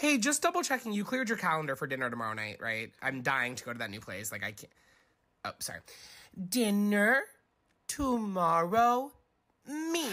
Hey, just double checking. You cleared your calendar for dinner tomorrow night, right? I'm dying to go to that new place. Like I can't. Oh, sorry. Dinner tomorrow. Me.